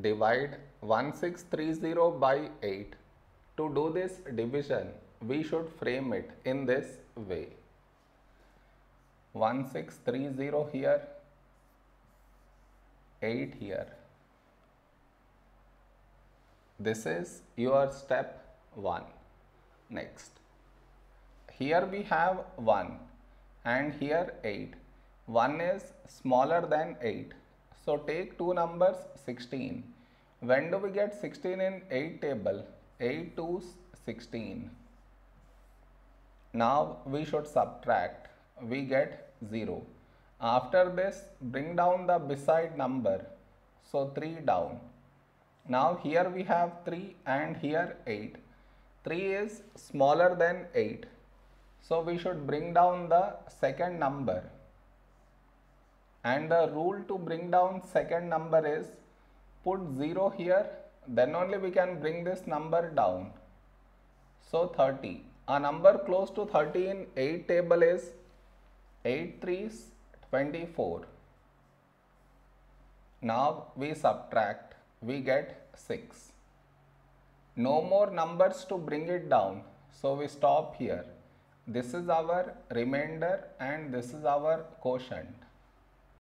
divide 1630 by 8. To do this division, we should frame it in this way. 1630 here, 8 here. This is your step 1. Next. Here we have 1 and here 8. 1 is smaller than 8. So take two numbers 16. When do we get 16 in 8 table? 8 to 16. Now we should subtract. We get 0. After this bring down the beside number. So 3 down. Now here we have 3 and here 8. 3 is smaller than 8. So we should bring down the second number. And the rule to bring down second number is put 0 here then only we can bring this number down. So 30. A number close to 30 in 8 table is 8 3s 24. Now we subtract, we get 6. No more numbers to bring it down. So we stop here. This is our remainder and this is our quotient.